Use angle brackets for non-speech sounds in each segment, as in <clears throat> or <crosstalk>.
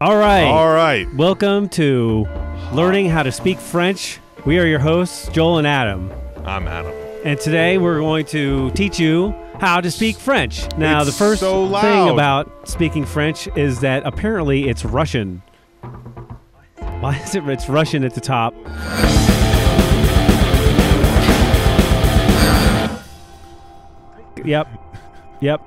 All right. All right. Welcome to Learning How to Speak French. We are your hosts, Joel and Adam. I'm Adam. And today we're going to teach you how to speak French. Now, It's the first so thing about speaking French is that apparently it's Russian. Why is it it's Russian at the top? Yep. Yep.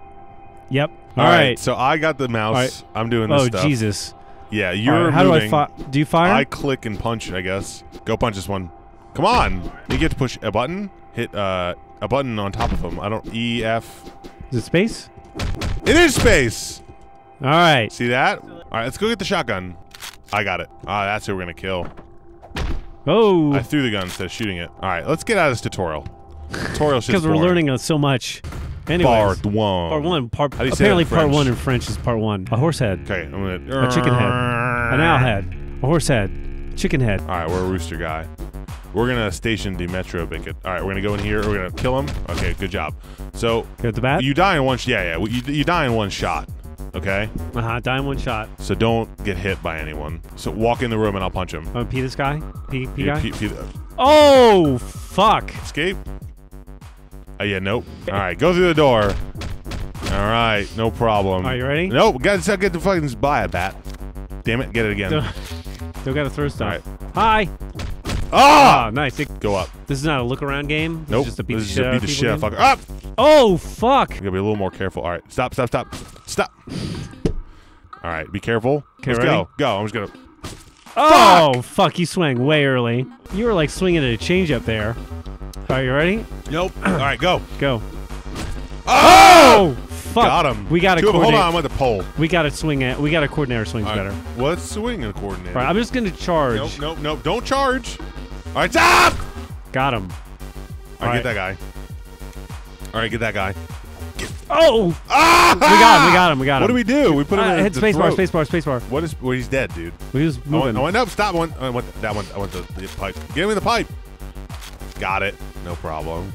Yep. All right. So I got the mouse. right. I'm doing this Oh, stuff. Jesus. Yeah, you're right, How moving. do I fi- Do you fire? I click and punch, I guess. Go punch this one. Come on. You get to push a button. Hit uh, a button on top of him. I don't. E, F. Is it space? It is space. All right. See that? All right, let's go get the shotgun. I got it. Ah, that's who we're going to kill. Oh. I threw the gun instead of shooting it. All right, let's get out of this tutorial. Tutorial's just Because we're learning so much. Anyways, Part one. part one. Part, How do you apparently, in part one in French is part one. A horse head, Okay, I'm gonna. a chicken head, an owl head, a horse head, chicken head. All right, we're a rooster guy. We're gonna station the Metro Bicket. All right, we're gonna go in here. We're gonna kill him. Okay, good job. So the bat. you die in one. Sh- yeah, yeah. You, you die in one shot. Okay, Uh huh. Die in one shot. so don't get hit by anyone. So walk in the room and I'll punch him. Oh, pee this guy. Pee, pee guy. pee- pee- Oh fuck! escape. Oh yeah, nope. All right, go through the door. All right, no problem. Are you ready? Nope. Got to get the fucking buy a bat. Damn it, get it again. Still, still gotta throw stuff. Right. Hi. Ah! Ah, nice. It- Go up. this is not a look around game. This Nope. Is just a beat this the is out beat the shit fucker. Up. Oh fuck! You gotta be a little more careful. All right, stop, stop, stop, stop. All right, be careful. Let's ready? go. Go. I'm just gonna. Oh fuck! You swang way early. You were like swinging at a change up there. Are you ready? Nope. All right, go. Go. Oh! Fuck. Got him. We Two. Hold coordinate. on, I'm at the pole. We gotta swing it. We gotta coordinate our swings All right, better. What's swing and coordinate? All right, I'm just gonna charge. Nope, nope, nope. Don't charge. All right, stop. Got him. All right, All get that guy. All right, get that guy. Oh, Ah! we got him. We got him. We got him. What do we do? We put him Uh, in hit the space bar. throat. Space bar. Space bar. What is? Well, he's dead, dude. We was moving. went, I went up. Stop. one. I went that one. I want the, the pipe. Get him in the pipe. Got it. No problem.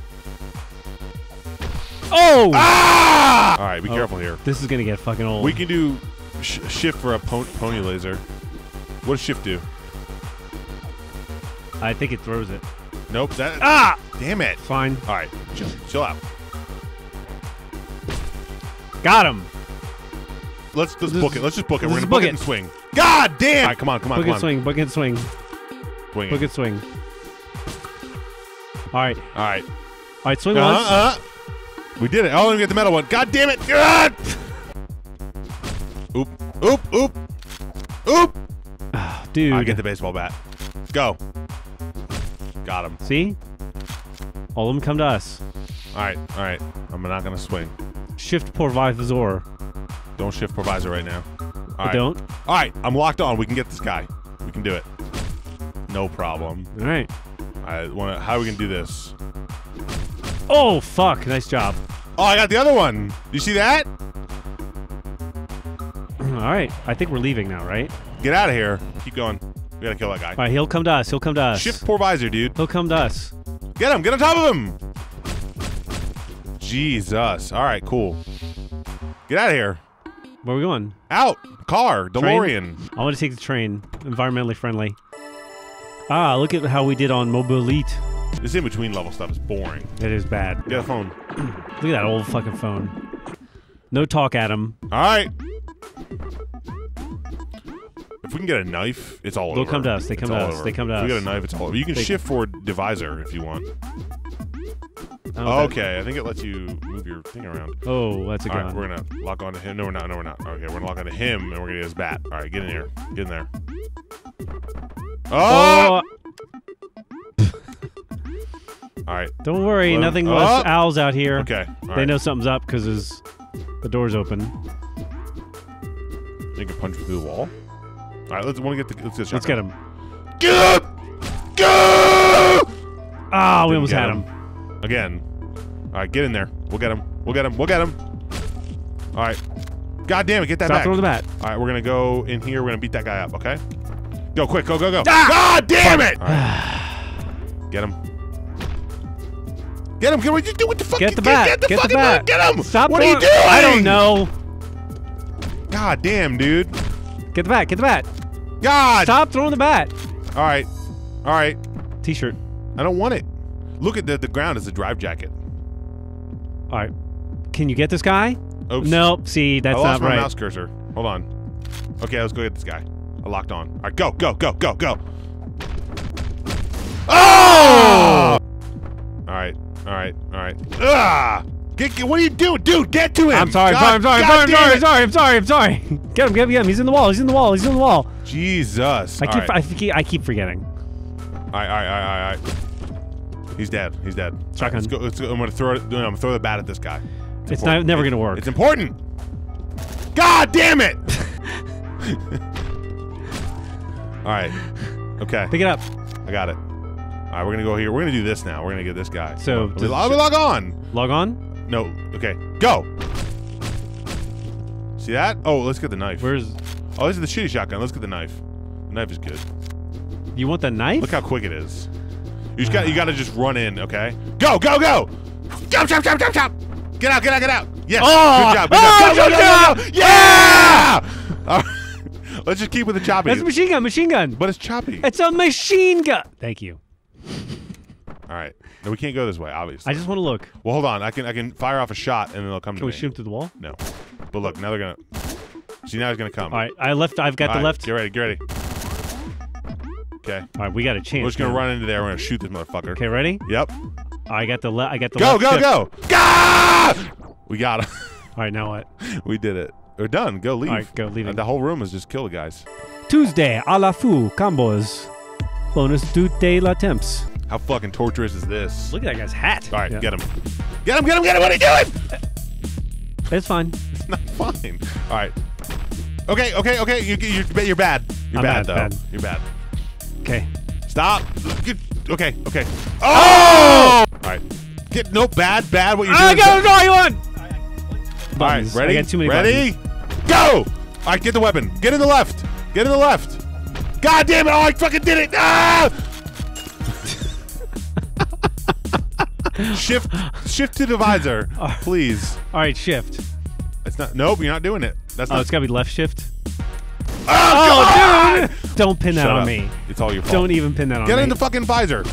Oh, Ah! All right, be Oh. careful here. this is gonna get fucking old. We can do sh- shift for a pon- pony laser. What does shift do? I think it throws it. Nope. That. Ah, Damn it. fine. All right, chill, chill out. Got him. Let's let's book it. Let's just book it. We're gonna book book it it. and swing. God damn! All right, come on, come on, Book come it on. swing. Book it swing. Swing Book it. it swing. All right. All right. All right. Swing Uh once. huh. We did it. Oh, let me get the metal one. God damn it! God! Oop! Oop! Oop! Oop! <sighs> Dude. I get the baseball bat. Go. Got him. See? All of them come to us. All right. All right. I'm not gonna swing. Shift pour visor. Don't shift provisor right now. All I don't. All right. I'm locked on. We can get this guy. We can do it. No problem. All right. I want to. How are we gonna do this? Oh fuck! Nice job. Oh, I got the other one. You see that? <clears throat> All right. I think we're leaving now, right? Get out of here. Keep going. We gotta kill that guy. All right. He'll come to us. He'll come to us. Shift poor visor, dude. He'll come to us. Get him. Get on top of him. Jesus. All right. Cool. Get out of here. Where are we going? Out. Car. DeLorean. I want to take the train. Environmentally friendly. Ah, look at how we did on Mobilite. This in between level stuff is boring. It is bad. Get a phone. <clears throat> Look at that old fucking phone. No talk, Adam. All right. If we can get a knife, it's all They'll over. come to us. They come to us. They come to if we us. get a knife, it's all over. You can They- shift for divisor if you want. I don't know that- okay, I think it lets you move your thing around. Oh, that's a All gun. right, we're gonna lock onto him. No, we're not. No, we're not. Okay, we're gonna lock onto him, and we're gonna get his bat. All right, get in here. Get in there. Oh! oh! Oh, All right. don't worry. Well, nothing oh. was owls out here. Okay. All They right. know something's up because the door's open. You can punch through the wall. All right. Let's want to get the. Let's get. Let's get him. Get up! Go! Ah, we almost had him. him. Again. All right, get in there. We'll get him. We'll get him. We'll get him. All right. God damn it, get that Stop back. throwing the bat. All right, we're gonna go in here. We're gonna beat that guy up. Okay. Go quick. Go go go. God damn it! Right. Get him. Get him! Get him! What you do? What the fuck? Get the bat. Get the Get the fucking bat. Get him! Stop What are you doing? I don't know. God damn, dude. Get the bat. Get the bat. God. Stop throwing the bat. All right. All right. T-shirt. I don't want it. Look at the the ground is a drive jacket. All right. Can you get this guy? Oops. Nope. See, that's I lost not my right. mouse cursor. Hold on. Okay, let's go get this guy. I locked on. All right, go, go, go, go, go. Oh! All right, all right, all right. Ah! Get, get, what are you doing, dude? Get to him! I'm sorry. God- I'm sorry. I'm God sorry. I'm sorry. I'm sorry. I'm sorry. I'm <laughs> sorry. Get him. Get him. Get him. He's in the wall. He's in the wall. He's in the wall. Jesus! I All keep. right. I, keep I keep forgetting. All right, all right, all right, all right. He's dead. He's dead. All right, Shotgun. let's go. Let's go. I'm gonna throw it. I'm gonna throw the bat at this guy. It's important. not never gonna work. It's important. God damn it! <laughs> all right. Okay. Pick it up. I got it. All right, we're gonna go here. We're gonna do this now. We're gonna get this guy. So, Let me log, log on. Log on. No. Okay. Go. See that? Oh, let's get the knife. Where's? Oh, this is the shitty shotgun. Let's get the knife. The knife is good. You want the knife? Look how quick it is. You just ah. got. You got to just run in. Okay. Go. Go. Go. Chop. Chop. Chop. Chop. Chop. Get out. Get out. Get out. Yes. Oh! Good job. Good Oh, job. Ah, go. Go. Go. Go. go. Yeah. All right. <laughs> Let's just keep with the choppy. That's a machine gun. Machine gun. but it's choppy. It's a machine gun. Thank you. All right. No, we can't go this way. Obviously. I just want to look. Well, hold on. I can I can fire off a shot and then they'll come to Can we me. shoot him through the wall? No. But look, now they're gonna. See, now he's gonna come. All right. I left. I've got All the right, left. Get ready. Get ready. Okay. All right. We got a chance. We're just gonna run into there. We're gonna shoot this motherfucker. Okay. Ready? Yep. I got the left. I got the Go left go shift. go. Go! We got him. <laughs> All right. Now what? we did it. We're done. Go leave. All right. Go. Leave Uh, the whole room is just kill the guys. Tuesday a la fou combos. Bonus du de la temps. How fucking torturous is this? Look at that guy's hat. All right, Yeah. get him. Get him. Get him. Get him. What are you doing? It's fine. It's not fine. All right. Okay. Okay. Okay. You, you're, you're bad. You're bad, bad, though. bad. You're bad. Okay. Stop. Okay. Okay. Oh! All right. Get no bad. Bad. What you're I doing. got the wrong one. All right, Buttons. ready? I got too many ready? Go! All right, get the weapon. Get in the left. Get in the left. God damn it! Oh, I fucking did it! Ah! Shift, shift to the visor, <laughs> please. All right. Shift. It's not. Nope, you're not doing it. That's Oh, not. it's got to be left shift. oh, on! dude! Don't pin that Shut on up. me. It's all your fault. Don't even pin that on Get me. Get in the fucking visor.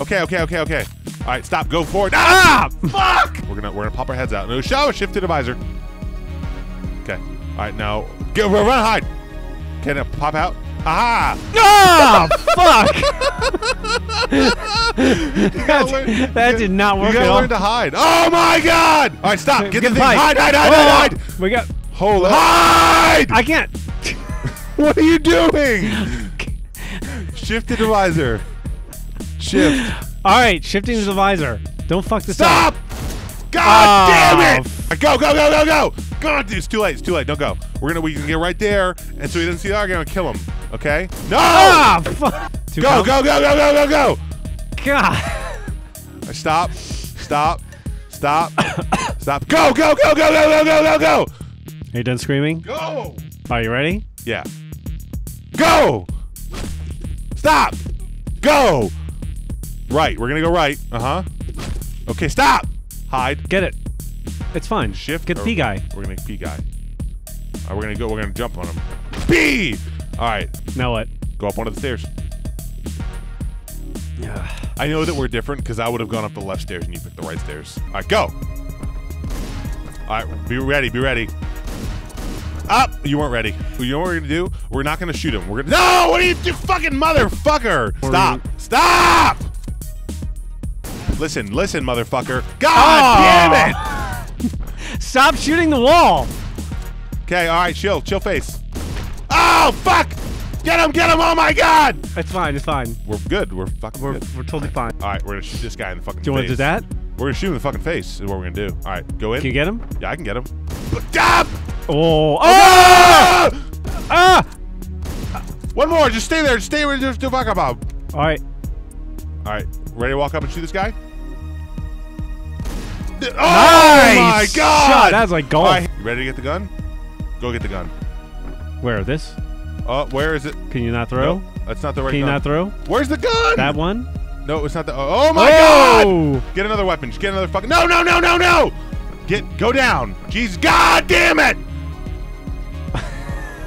Okay, okay, okay, okay. All right, stop. Go forward. Ah! <laughs> Fuck! We're gonna we're gonna pop our heads out. No, show. Shift to the visor. Okay. All right, now get run, run, hide. Can it pop out? Aha! Ah, fuck! <laughs> gotta learn- that did not work You gotta all. learn to hide. Oh my god! All right, stop. Get, Get the the thing. pipe. Hide, hide, hide, Oh, hide, hide. We got. Hold Hide! I can't. <laughs> what are you doing? Shift the visor. Shift. All right, shifting the visor. Don't fuck this Stop! up. God Oh, damn it! Go, go, go, go, go! God, dude, it's too late. It's too late. Don't go. We're gonna we can get right there, and so he doesn't see the argument, kill him. Okay? No! Ah, fuck. Go, go, go, go, go, go, go! God. Uh, Stop. Stop. Stop. Stop. Go, go, go, go, go, go, go, go, go! Are you done screaming? Go! Are you ready? Yeah. Go! Stop! Go! Right. We're gonna go right. Uh huh. Okay. Stop. Hide. Get it. It's fine. Shift. Get the P guy. We're gonna make P guy. All right, we're gonna go. We're gonna jump on him. P. All right. Now what? Go up one of the stairs. Yeah. I know that we're different because I would have gone up the left stairs and you picked the right stairs. All right, go. All right, be ready. Be ready. Up. You weren't ready. You know what we're gonna do? We're not gonna shoot him. We're gonna. No! What are you, you fucking motherfucker? Stop! Stop! Listen, listen, motherfucker. Oh! God ah! damn it! <laughs> Stop shooting the wall. Okay, all right, chill, chill face. Oh fuck! Get him! Get him! Oh my god! It's fine. It's fine. We're good. We're fucking We're, good. we're totally fine. All right, we're gonna shoot this guy in the fucking face. Do you wanna do that? We're gonna shoot him in the fucking face. Is what we're gonna do. All right, go in. Can you get him? yeah, I can get him. Stop! Oh. Oh! Ah! Ah! One more. Just stay there. Just stay where just fuck about. All right. All right, ready to walk up and shoot this guy? Oh nice. my god! Shot. That's like golf. All right, you ready to get the gun? Go get the gun. Where? This? Oh, where is it? Can you not throw? No, that's not the right Can you gun. not throw? Where's the gun? That one? No, it's not the. Oh, oh my god! Oh! Get another weapon. Just get another fucking. No, no, no, no, no! Get go down. Jeez, god damn it!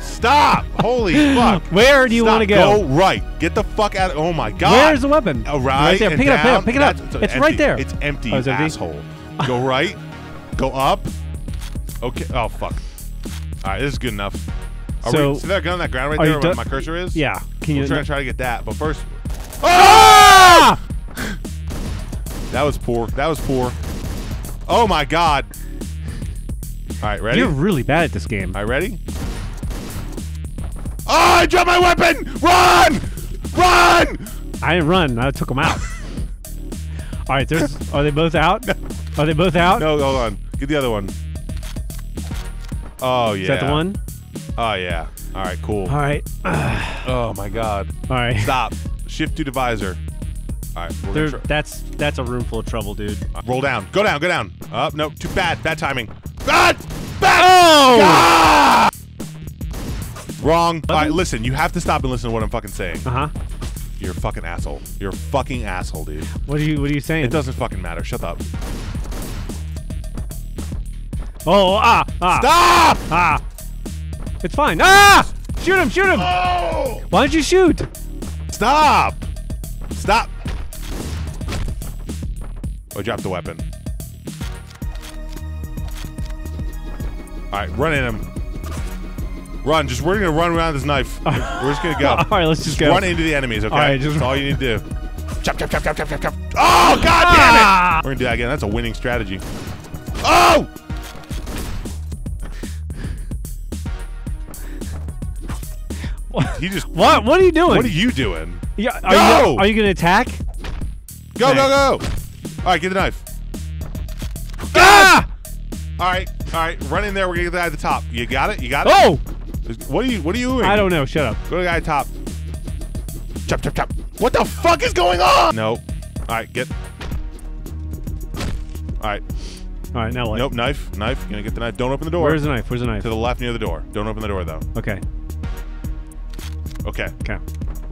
Stop! Holy <laughs> fuck! Where do you want to go? Go right. Get the fuck out. of Oh my god. Where's the weapon? Oh, right, there. Pick it up. Pick it up. That's- Pick it up. It's empty. right there. It's empty, Oh, it's empty? asshole. Go right. Go up. Okay. Oh fuck. All right, this is good enough. Are So- we, see that gun on that ground right there where my cursor is? Yeah. Can We're you? trying to try to get that, but first. Ah! <laughs> That was poor. That was poor. Oh my god. All right, ready? You're really bad at this game. All right, ready? Oh, I dropped my weapon! Run! Run! I didn't run. I took them out. <laughs> All right. There's. Are they both out? <laughs> Are they both out? No, hold on. Get the other one. Oh yeah. Is that the one? Oh yeah. All right, cool. All right. <sighs> Oh my god. All right. Stop. Shift to divisor. All right, There, that's that's a room full of trouble, dude. roll down. Go down. Go down. Up. no, too bad. Bad timing. Bad. Bad. Oh! Ah! Wrong. All right, listen. You have to stop and listen to what I'm fucking saying. Uh huh. You're a fucking asshole. You're a fucking asshole, dude. What are you What are you saying? It doesn't fucking matter. Shut up. Oh ah ah Stop! ah! It's fine. Ah! Shoot him! Shoot him! Oh! Why don't you shoot? Stop! Stop! Oh, drop the weapon. All right, run in him. Run. Just we're gonna run around this knife. <laughs> We're just gonna go. All right, let's just go. Run into the enemies. Okay. All right, just- That's all you need to do. Chop, chop, chop, chop, chop, chop, chop. Oh, god damn Ah! it! We're gonna do that again. That's a winning strategy. Oh! He just. <laughs> What? What are you doing? What are you doing? Yeah, are, No! you, are you gonna attack? Go, go, go! All right, get the knife. Ah! All right, all right, run in there. We're gonna get the guy at the top. You got it? You got it? Oh! What are you? What are you doing? I don't know. Shut up. Go to the guy at the top. Chop, chop, chop. What the fuck is going on? No. All right, get. All right. All right, now what? Nope. Knife. Knife. Gonna get the knife. Don't open the door. Where's the knife? Where's the knife? to the left near the door. Don't open the door though. Okay. Okay. Okay.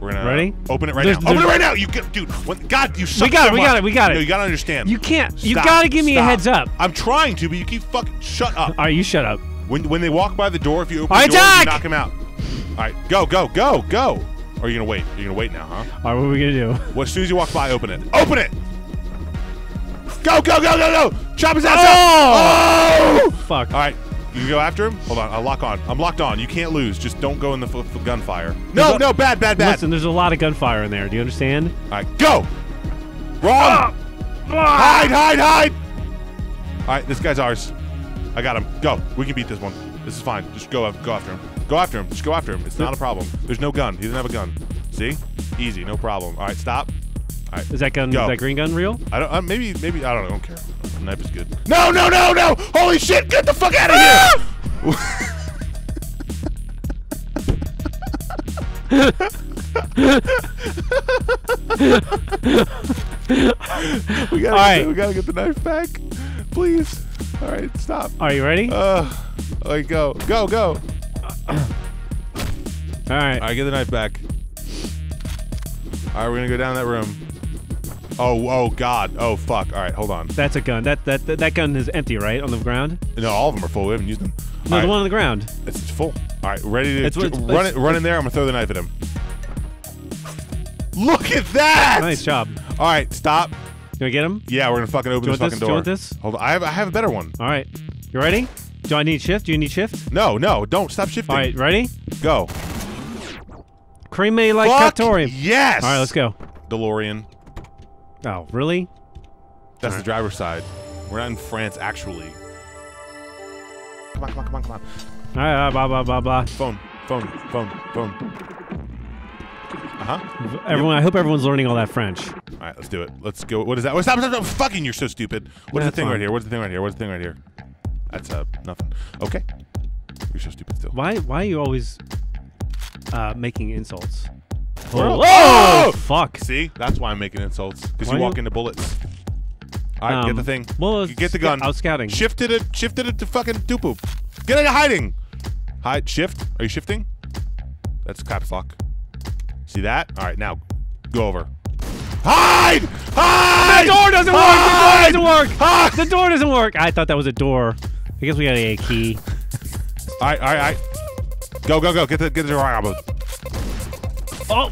We're gonna Ready? Open it right There's- now. Open it right now. You get, dude. When, God, you suck. We got so it, we much. got it, we got it. No, you gotta understand. You can't. You gotta give me a heads up. I'm trying to, but you keep fucking. Shut up. All right, you shut up. When when they walk by the door, if you open the door, you knock him out. All right, go, go, go, go. Or are you gonna wait? You're gonna wait now, huh? All right, what are we gonna do? Well, as soon as you walk by, open it. Open it. Go, go, go, go, go. Chop his ass Oh! up. Oh! Fuck. All right, you go after him. Hold on, I'll lock on. I'm locked on. You can't lose. Just don't go in the gunfire. No, no, bad, bad, bad. Listen, there's a lot of gunfire in there. Do you understand? All right, go. Wrong. Hide, hide, hide. All right, this guy's ours. I got him. Go. We can beat this one. This is fine. Just go, go after him. Go after him. Just go after him. It's not a problem. There's no gun. He doesn't have a gun. See? Easy. No problem. All right, stop. All right. Is that gun? Go. Is that green gun real? I don't. Uh, maybe. Maybe. I don't know. I don't care. The knife is good. No! No! No! No! Holy shit! Get the fuck out of here! we gotta. All get. We gotta get the knife back, please. All right. Stop. Are you ready? Uh. All right. Go. Go. Go. All right. All right. Get the knife back. All right. We're gonna go down that room. Oh. Oh God. Oh fuck. All right. Hold on. That's a gun. That, that that that gun is empty, right, on the ground? No, all of them are full. We haven't used them. No, All the right. one on the ground. It's it's full. All right, ready to It's- j- it's- run it. it's- Run in there. I'm gonna throw the knife at him. Look at that! Nice job. All right, stop. You wanna get him? Yeah, we're gonna fucking open Do you this want fucking this? Do door. you want this? Hold on. I have I have a better one. All right. You ready? Do I need shift? Do you need shift? No, no, don't stop shifting. All right. Ready? go. Creme like Fuck yes. All right, let's go. DeLorean. Oh, really? That's All the driver's side. We're not in France actually. Come on, come on, come on, come on. All right. Blah blah blah blah. Phone, phone, phone, phone. Uh huh. Everyone, I hope everyone's learning all that French. All right, let's do it. Let's go. What is that? What's? Stop, stop, stop. Fucking, you're so stupid. What is That's the thing fine. right here? What's the thing right here? What's the thing right here? That's uh nothing. Okay. You're so stupid still. Why? Why are you always uh, making insults? Oh! Oh, fuck! See, that's why I'm making insults because Why you you- walk into bullets. All right, get Um, the thing. Well, You get the sc- gun. Out scouting. Shifted it. Shifted it to fucking doop Get into hiding. Hide. Shift. Are you shifting? That's caps lock. See that? All right, now go over. Hide! Hide! The door doesn't work. The door doesn't work. Hide! The door doesn't work. I thought that was a door. I guess we got a key. All right, all right, all right. Go, go, go. Get the get the Oh,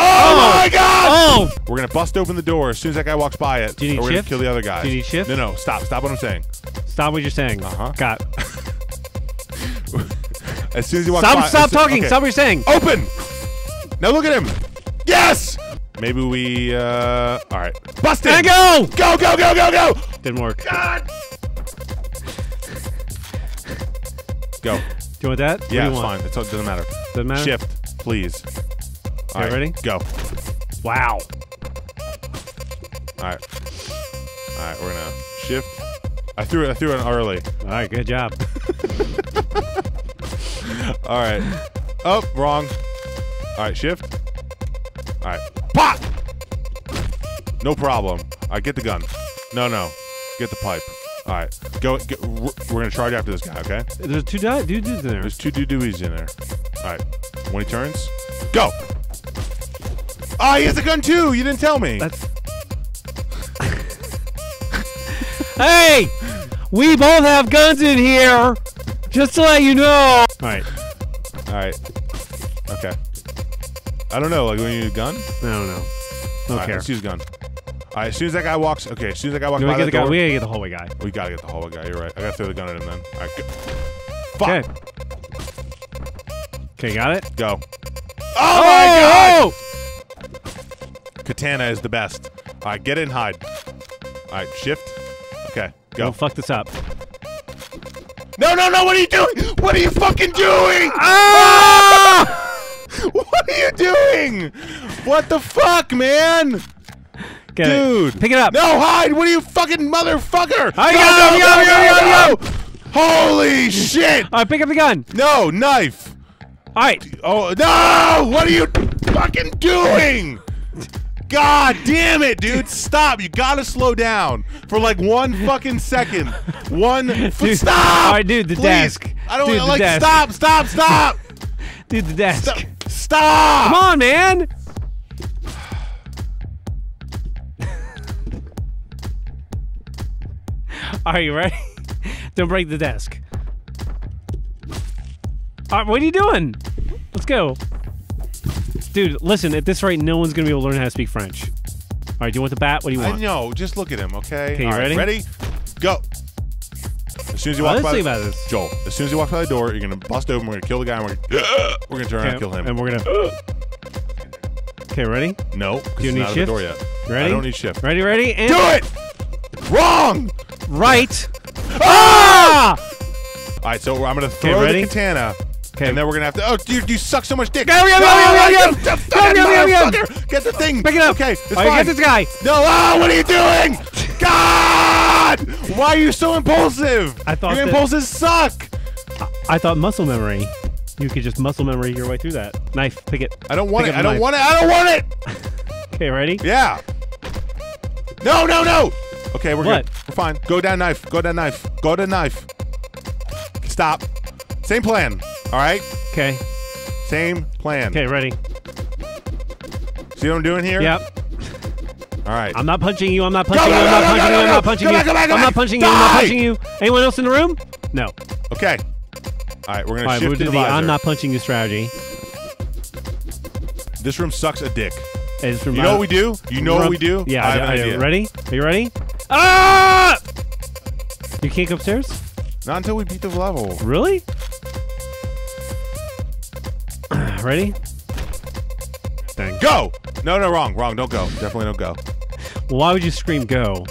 Oh! my god! Oh! We're gonna bust open the door as soon as that guy walks by it. Do you need or we're shift? gonna kill the other guy. Do you need shift? No, no, stop. Stop what I'm saying. Stop what you're saying. Uh-huh. Got. <laughs> As soon as he walks Stop! by. Stop as soon- talking. okay. Stop what you're saying. Open! Now look at him! Yes! Maybe we, uh. Alright. Bust it! And go! Go, go, go, go, go! Didn't work. God! Go. Do you want that? Yeah, it's fine. It's, it doesn't matter. Doesn't matter. Shift, please. All right, ready? Go. Wow. All right. All right, we're gonna shift. I threw it. I threw it early. All right. Good job. <laughs> All right. Oh, wrong. All right, shift. All right. Pop. No problem. All right, get the gun. No, no. Get the pipe. All right. Go. Get, we're gonna charge after this guy. Okay. There's two dudes in there. There's two doo-dooies in there. All right. When he turns, go. Ah, he has a gun too. You didn't tell me. That's. <laughs> hey, we both have guns in here. Just to let you know. All right. All right. Okay. I don't know. Like, when you need a gun? I don't know. Don't All right, care. let's use a gun. All right. As soon as that guy walks, okay. As soon as that guy walks No, we by get the the guy. We gotta get the hallway guy. we gotta get the hallway guy. You're right. I gotta throw the gun at him then. All right. Go. Fuck. Okay. Okay, got it. Go. Oh, my god! Oh! Katana is the best. All right. Get in. Hide. All right. Shift. Okay. Go. Don't fuck this up. No, no, no. What are you doing? What are you fucking doing? Ah! <laughs> What are you doing? What the fuck, man? Get Dude. it. pick it up. No, hide! What are you fucking motherfucker? I Go, got him, go, I got go, him, go, go. Holy shit! All right, pick up the gun. No, knife! All right. Oh, no! What are you fucking doing? God damn it, dude! Stop! You gotta slow down for like one fucking second. One. <laughs> Dude. Stop! All right, dude, the Please. desk. I don't Dude, like. desk. Stop! Stop! Stop! <laughs> Dude, the desk. Stop! Stop! Come on, man. <laughs> Are you ready? Don't break the desk. All right, what are you doing? Let's go. Dude, listen, at this rate, no one's going to be able to learn how to speak French. All right, do you want the bat? What do you I want? know. Just look at him, okay? Okay, you All right, ready? Ready? Go. As soon as you walks let's by, think the, about this. Joel. As soon as you walk by the door, you're gonna bust open. We're gonna kill the guy. And we're gonna, <gasps> we're gonna turn around and kill him. And we're going to. Okay, ready? no, 'cause you he's need not at the shift? door yet. Ready? I don't need shift. Ready, ready? And Do it. Wrong. right. Ah! All right, so I'm gonna throw ready? the katana. Okay. And then we're gonna have to. Oh, dude, you suck so much dick. Get the thing. Pick it up. Okay, it's fine. get this guy. No, ah, what are you doing? God! Why are you so impulsive? I thought your impulses suck. I thought muscle memory. You could just muscle memory your way through that. Knife, pick it. I don't want Pick it. I don't knife. want it. I don't want it. <laughs> Okay, ready? Yeah. No, no, no. Okay, we're What? good. We're fine. Go down knife. Go down knife. Go down knife. Stop. Same plan. All right. Okay. Same plan. Okay, ready? See what I'm doing here? Yep. All right. I'm not punching you. I'm not punching you. I'm not punching you. I'm not punching you. back, go back, go I'm not punching you. I'm not punching you. Anyone else in the room? No. Okay. All right. We're gonna right, shift we'll to do the the. I'm not punching you strategy. This room sucks a dick. It's from, You know what we do? You know what we do? Yeah, I have I, an idea. Ready? Are you ready? Ah! You can't go upstairs? Not until we beat the level. Really? Ready? Dang. Go. No, no, wrong, wrong. Don't go. Definitely don't go. Well, why would you scream go?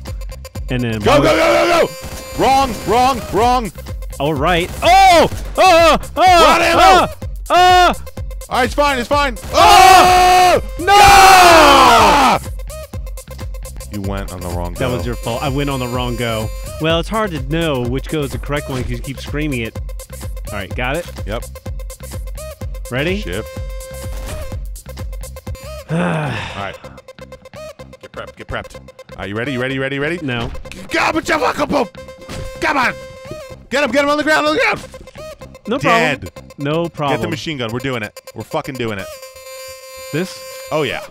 And then Go, go, go, go, go. Wrong, wrong, wrong. All right. Oh! Oh! Oh! Run, ammo! Oh! Oh! All right, it's fine. It's fine. Oh No! Ah! You went on the wrong. That was your fault. I went on the wrong go. Well, it's hard to know which go is the correct one because you keep screaming it. All right, got it. Yep. Ready? Shift. <sighs> All right. Get prepped. Get prepped. Are you ready? You ready? You ready? You ready? No. Come on, Come on. Get him. Get him on the ground. On the ground. No Dead. problem. No problem. Get the machine gun. We're doing it. We're fucking doing it. This? Oh yeah.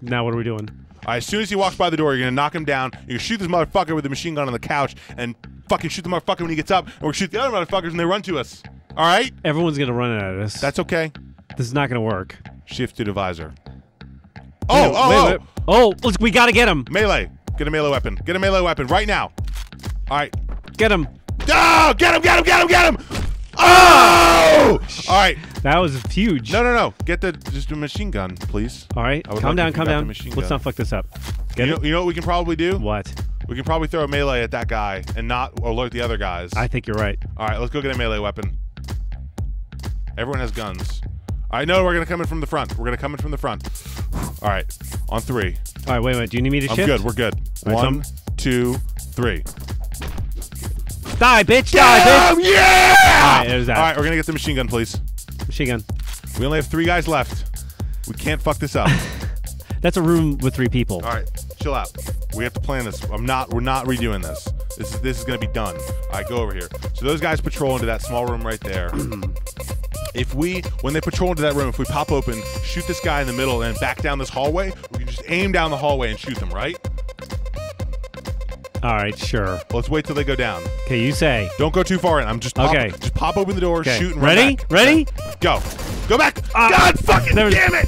Now what are we doing? Right, as soon as he walks by the door, you're gonna knock him down. You're gonna shoot this motherfucker with the machine gun on the couch, and fucking shoot the motherfucker when he gets up. And gonna shoot the other motherfuckers and they run to us. All right, Everyone's gonna run out of this. that's okay. this is not gonna work. Shift to divisor. Wait, Oh, oh, wait, oh. wait. oh! Let's, we gotta get him. Melee. Get a melee weapon. Get a melee weapon right now. All right. Get him. Oh, get him, get him, get him, get him. Ah! Oh! All right. That was huge. No, no, no. Get the just a machine gun, please. All right, calm down, calm down. machine Let's gun. not fuck this up. Get You know, you know what we can probably do? What? We can probably throw a melee at that guy and not alert the other guys. I think you're right. All right, let's go get a melee weapon. Everyone has guns. I know we're gonna come in from the front. We're gonna come in from the front. All right, on three. All right, wait a minute. Do you need me to I'm shift? good. We're good. All right, One, two, three. Die, bitch! Die, bitch! Oh, yeah! All right, there's that. All right, we're gonna get the machine gun, please. Machine gun. We only have three guys left. We can't fuck this up. <laughs> That's a room with three people. All right, chill out. We have to plan this. I'm not. We're not redoing this. This is this is gonna be done. All right, go over here. So those guys patrol into that small room right there. <clears throat> if we, when they patrol into that room, if we pop open, shoot this guy in the middle, and back down this hallway, we can just aim down the hallway and shoot them. Right? All right, sure. Let's wait till they go down. Okay, you say. Don't go too far in. I'm just pop, Okay. Just pop open the door, Okay. shoot, and run Ready? Ready? Go. Go back. Ah, God fucking was- damn it.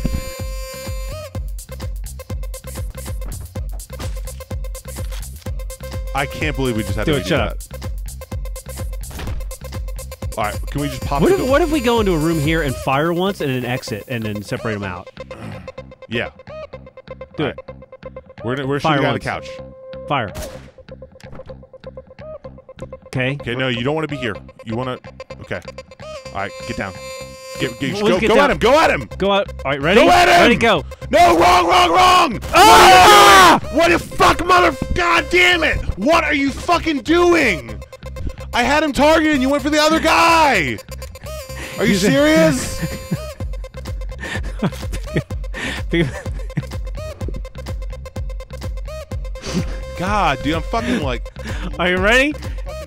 I can't believe we just had Do to it, redo shut up. All right, can we just pop What if, what if we go into a room here and fire once and then exit and then separate them out? Yeah. Do All it. right. We're we're Fire shooting on the once. couch. Fire. Okay. Okay, no, you don't want to be here. You want to. Okay. All right, get down. Get, get, go get go down. at him. Go at him. Go out. All right, ready? Go at him! Ready, go. No, wrong, wrong, wrong! Ah! What the fuck, mother? God damn it! What are you fucking doing? I had him targeted and you went for the other guy! Are you serious? <laughs> God, dude, I'm fucking like. Are you ready?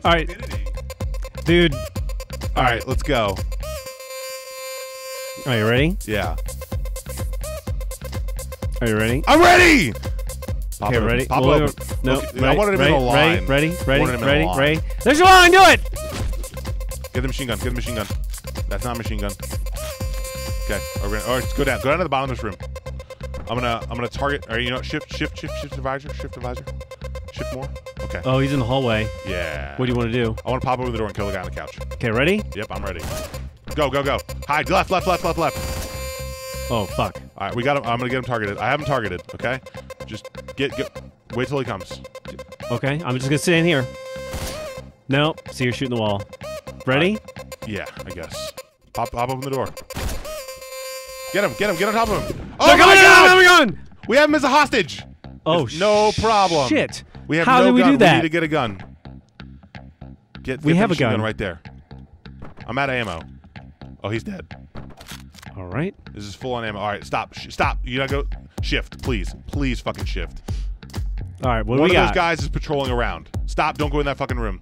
All right, dude. All right, let's go. Are you ready? Yeah. Are you ready? I'm ready! Pop Okay, ready? Pop Well, open. No, Okay, ready, I wanted him ready, in a line. Ready, ready, Wanted him in a ready, ready. There's your line. Do it. Get the machine gun. Get the machine gun. That's not a machine gun. Okay. All right, all right, go down. Go down to the bottom of this room. I'm gonna I'm gonna target. Or you know, shift, shift, shift, shift advisor, shift advisor, shift more. Okay. Oh, he's in the hallway. Yeah. What do you want to do? I want to pop over the door and kill the guy on the couch. Okay, ready? Yep, I'm ready. Go, go, go. Hide. Left, left, left, left, left. Oh, fuck. All right, we got him. I'm gonna get him targeted. I have him targeted. Okay. Just get, get. Wait till he comes. Okay, I'm just gonna stand here. No, see you're shooting the wall. Ready? Uh, yeah, I guess. Pop, pop open the door. Get him, get him, get on top of him. Oh They're my coming God! coming in! We have him as a hostage. Oh, no problem. Shit. We have How no did we gun. do that? We need to get a gun. Get, We get the have a machine gun. right there. I'm out of ammo. Oh, he's dead. All right. This is full on ammo. All right, stop. Sh- stop. You gotta go. Shift, please. Please fucking shift. All right. What do One we of got? those guys is patrolling around. Stop. Don't go in that fucking room.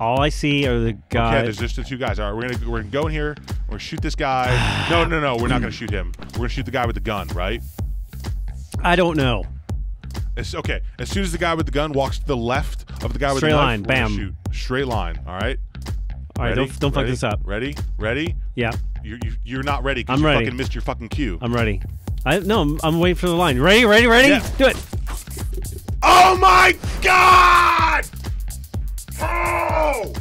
All I see are the Okay, guys. there's just the two guys. All right, we're gonna we're gonna go in here. We're gonna shoot this guy. <sighs> no, no, no. We're not gonna shoot him. We're gonna shoot the guy with the gun, right? I don't know. It's okay. As soon as the guy with the gun walks to the left of the guy with Straight the knife, line, we're gonna bam. Shoot. Straight line. All right. All right. Ready? Don't don't fuck Ready? this up. Ready? Ready? Yeah, You're you, you're not ready because I'm you ready. fucking missed your fucking cue. I'm ready. I no. I'm, I'm waiting for the line. Ready? Ready? Ready? Yeah. Do it. oh my god! Oh!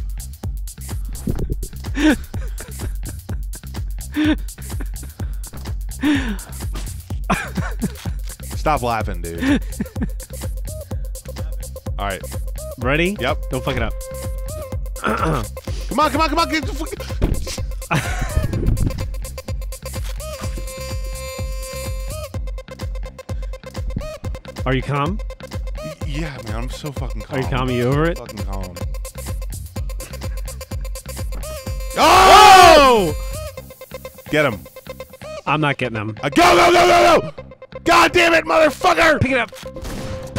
Stop laughing, dude. All right. Ready? Yep. Don't fuck it up. <clears throat> Come on, come on, come on. <laughs> Are you calm? Yeah, man, I'm so fucking calm. Are you calm? Are you over it? Fucking calm. Oh! Get him. I'm not getting him. Uh, go, go, go, go, go! God damn it, motherfucker! Pick it up.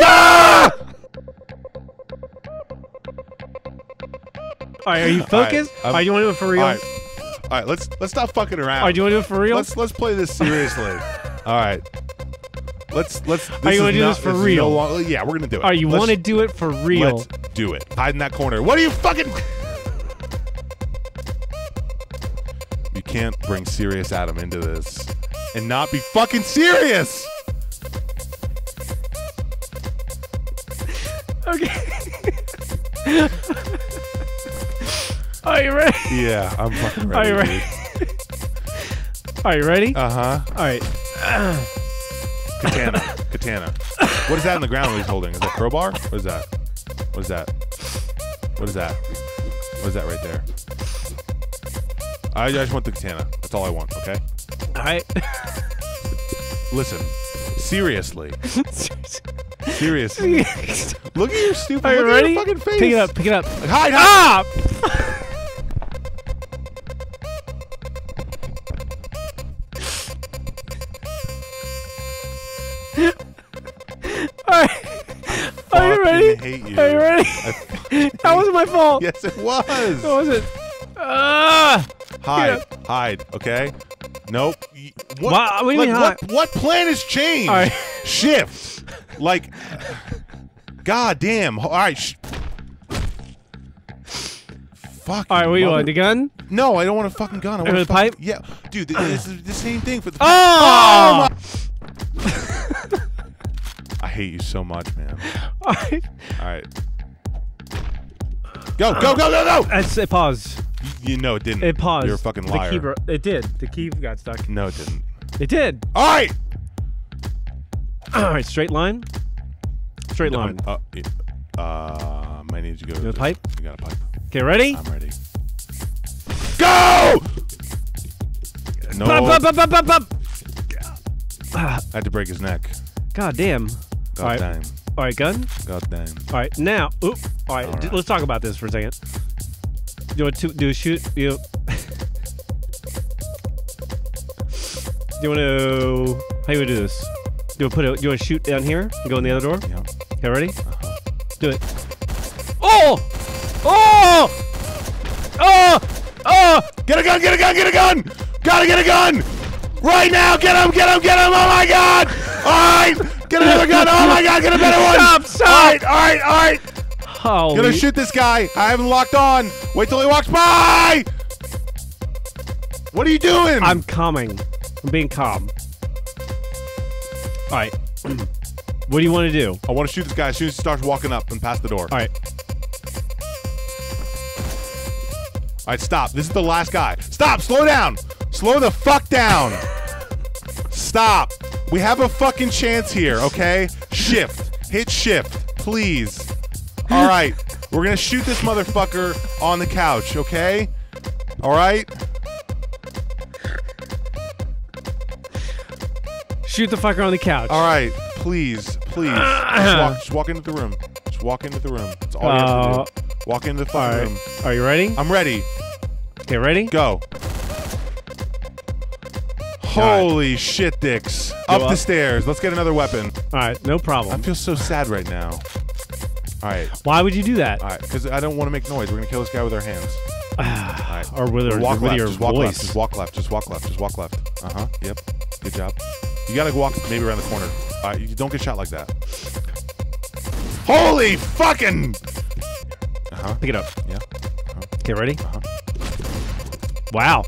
Ah! All right. Are you focused? All right. You want to do it for real? All right, all right. Let's let's stop fucking around. All right. Do you want to do it for real? let's let's play this seriously. <laughs> all right. Let's let's. Are you gonna do not- this for is no real? yeah, we're gonna do it. Are You Let's- want to do it for real? Let's do it. Hide in that corner. What are you fucking? You can't bring serious Adam into this and not be fucking serious. Okay. Are you ready? Yeah, I'm fucking ready. Are you ready? Are you ready? Uh huh. All right. Katana. Katana. What is that in the ground he's holding? Is that crowbar? What is that? What is that? What is that? What is that right there? I just want the katana. That's all I want, okay? All right. Listen. Seriously. <laughs> Seriously. Look at your stupid Are you look at ready? your fucking face. Pick it up. Pick it up. Hide, hide. Ah! My fault. Yes, it was. was it? Ah! Hide. Hide, okay? Nope. What, Wha- what do you like, mean what, what plan has changed? All right. Shift. Like, God damn. All right. Sh- Fuck. All right, what do you want? The gun? No, I don't want a fucking gun. I want the a fucking, pipe? Yeah, dude, th- this is the same thing for the. Oh! <laughs> I hate you so much, man. All right. All right. Go, go, go, go, go! That's it. Pause. You know it didn't. It paused. You're a fucking The liar. key bro- it did. The key got stuck. no, it didn't. It did. All right. <clears throat> All right. Straight line. Straight No, line. Uh, yeah. uh, might need to go. got a this- pipe? You got a pipe. Okay, ready? I'm ready. Go! No, Bop, bop, bop, bop, bop, bop. Ah, I had to break his neck. God damn. God All right. damn. All right, gun. God damn. All right, now. Oop. All right, All d- let's talk about this for a second. You want to do a shoot? You. <laughs> you want to? How you want to do this? You want to put it? You want to shoot down here and go in the other door? Yeah. Okay, ready? Uh-huh. Do it. Oh! Oh! Oh! Oh! Get a gun! Get a gun! Get a gun! Gotta get a gun! Right now! Get him! Get him! Get him! Oh my god! All right! Get another gun! Oh my god! Get a better one! Stop, stop. All right! All right! All right! Holy. Gonna shoot this guy. I haven't locked on. Wait till he walks by. What are you doing? I'm coming. I'm being calm. All right. <clears throat> what do you want to do? I want to shoot this guy as soon as he starts walking up and past the door. All right. All right, stop. This is the last guy. Stop. Slow down. Slow the fuck down. Stop. We have a fucking chance here, okay? Shift. Hit shift, please. All right. We're going to shoot this motherfucker on the couch, okay? All right? Shoot the fucker on the couch. All right. Please, please. Just walk, just walk into the room. Just walk into the room. That's all you have to do. Uh, walk into the fucking right. room. Are you ready? I'm ready. Okay, ready? Go. Holy shit, dicks. Up, up. the stairs. Let's get another weapon. All right, no problem. I feel so sad right now. All right. Why would you do that? All right. Because I don't want to make noise. We're going to kill this guy with our hands. <sighs> All right. Or with, your- walk with left. your just walk voice? left. Just walk left. Just walk left. Just walk left. Uh huh. Yep. Good job. You got to walk maybe around the corner. All right. You don't get shot like that. Holy fucking. Uh huh. Pick it up. Yeah. Okay, ready? Uh-huh. Wow.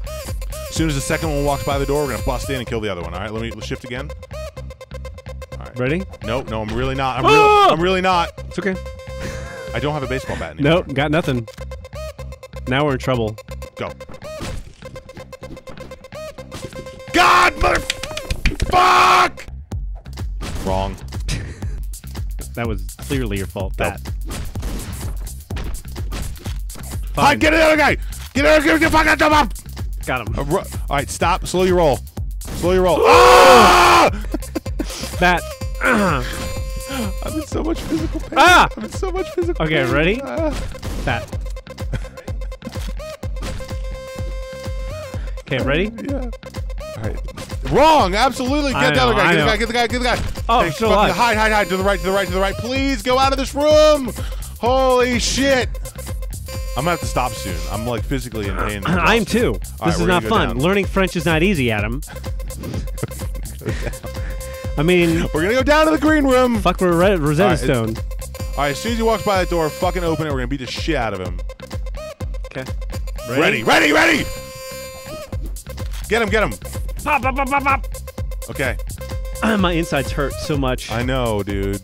As soon as the second one walks by the door, we're gonna bust in and kill the other one. All right, let me let's shift again. All right. Ready? No, no, I'm really not. I'm, Ah! really, I'm really not. It's okay. I don't have a baseball bat anymore. Nope, got nothing. Now we're in trouble. Go. God, mother. Fuck. Wrong. <laughs> That was clearly your fault. Nope. That. Fine. get the other guy. Get the other guy. Get the fuck out of. Got him. All right, stop. Slow your roll. Slow your roll. <gasps> ah! That. <clears throat> I'm in so much physical pain. Ah! I'm in so much physical Okay, pain. ready? Ah. that. Okay, ready? Yeah. All right. Wrong. Absolutely. Get the other guy. Get the guy. Get the guy. Get the guy. Oh, Okay, still alive. Hide. Hide. Hide. To the right. To the right. To the right. Please go out of this room. Holy shit. I'm gonna have to stop soon. I'm like physically in pain. <clears throat> I am too. All This right, is not fun. down. Learning French is not easy, Adam. <laughs> I mean, We're gonna go down to the green room. fuck Ro- Rosetta All right, Stone. All right. As soon as he walks by that door, fucking open it. We're gonna beat the shit out of him. Okay. Ready. Ready. Ready. Get him, get him. Pop, pop, pop, pop, pop. Okay. <clears throat> My insides hurt so much. I know, dude.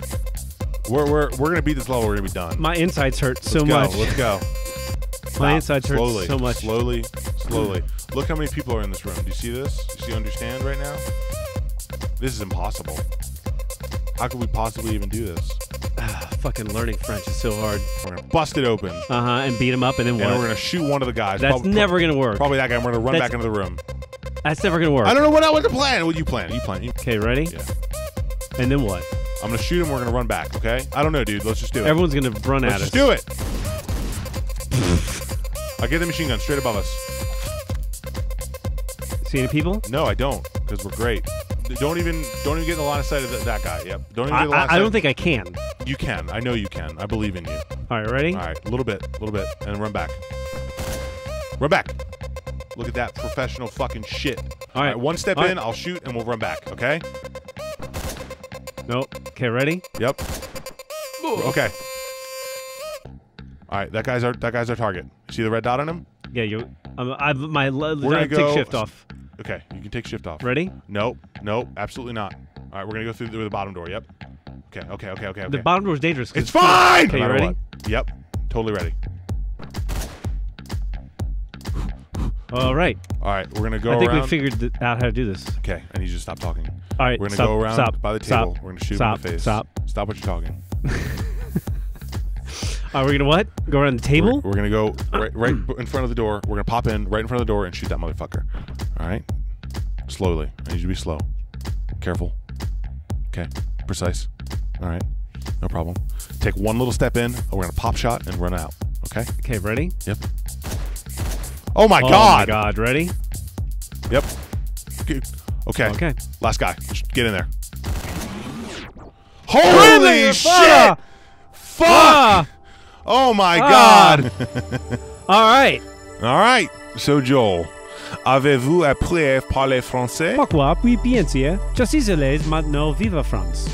We're, we're, we're going to beat this level. We're to be done. My insides hurt so Let's go. much. Let's go. My Stop. insides slowly, so much. Slowly, slowly. Look how many people are in this room. Do you see this? Do you see understand right now? This is impossible. How could we possibly even do this? Fucking learning French is so hard. We're gonna bust it open, Uh huh. And beat him up, and then and we're gonna shoot one of the guys. That's Prob- never gonna work. Probably that guy. and We're gonna run That's- back into the room. That's never gonna work. I don't know what what the plan. What you plan? You plan? You, Okay, ready? yeah. And then what? I'm gonna shoot him. We're gonna run back. Okay? I don't know, dude. Let's just do it. Everyone's gonna run Let's at us. just do it. I get the machine gun straight above us. See any people? No, I don't, because we're great. Don't even don't even get in the line of sight of th- that guy. Yep. Don't even I, get in the line I, of I don't think I can. you can. I know you can. I believe in you. All right, ready? All right, a little bit, a little bit, and run back. Run back. Look at that professional fucking shit. All right. one step All in, right. I'll shoot, and we'll run back. Okay? Nope. Okay, ready? Yep. Okay. All right, that guy's our that guy's our target. See the red dot on him? Yeah, you. Um, I my We're gonna take go- shift off. Okay, you can take shift off. Ready? Nope, nope, absolutely not. All right, we're gonna go through the, through the bottom door. Yep. Okay, okay, okay, okay, okay. The bottom door is dangerous. 'cause it's fine. Okay, No you ready? what. Yep, totally ready. All right. All right, we're gonna go I think around. we figured out how to do this. okay, I need you to stop talking. All right. We're gonna stop, go around stop, by the stop, table. We're gonna shoot stop, him in the face. Stop. Stop what you're talking. <laughs> Are we gonna what? Go around the We're, table? we're gonna go <clears throat> right, right in front of the door. We're gonna pop in right in front of the door and shoot that motherfucker. All right, slowly. I need you to be slow. Careful. Okay, precise. All right, no problem. Take one little step in. We're gonna pop shot and run out. Okay. Okay, ready? Yep. Oh my Oh god. Oh my god, ready? Yep. Okay. Okay. Last guy. Get in there. Holy shit! Ah! Fuck! Oh my Ah! god! <laughs> All right. All right. So Joel, avez-vous appris à parler français? Pourquoi? Oui, bien sûr. Je suis à l'aise maintenant. Vive France.